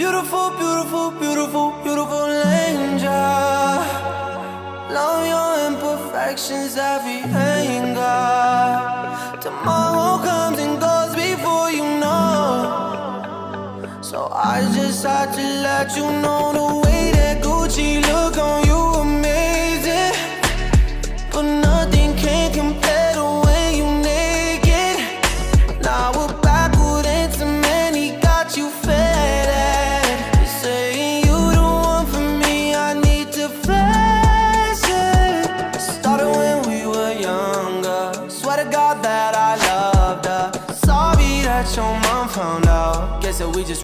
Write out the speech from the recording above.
Beautiful, beautiful, beautiful, beautiful angel. Love your imperfections, every anger. Tomorrow comes and goes before you know. So I just had to let you know to God that I loved her. Sorry that your mom found out. Guess that we just